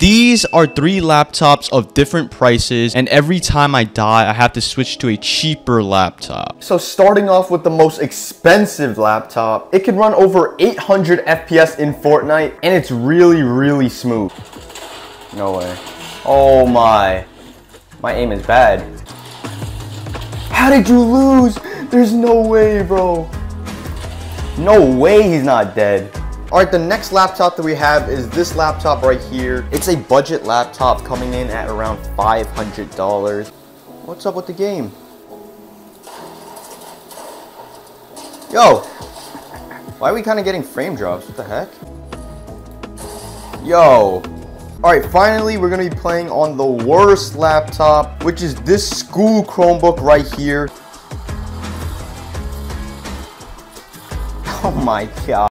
These are three laptops of different prices, and every time I die, I have to switch to a cheaper laptop. So starting off with the most expensive laptop, it can run over 800 FPS in Fortnite, and it's really, really smooth. No way. Oh my. My aim is bad. How did you lose? There's no way, bro. No way he's not dead. All right, the next laptop that we have is this laptop right here. It's a budget laptop coming in at around $500. What's up with the game? Yo, why are we kind of getting frame drops? What the heck? Yo. All right, finally, we're gonna be playing on the worst laptop, which is this school Chromebook right here. Oh my god.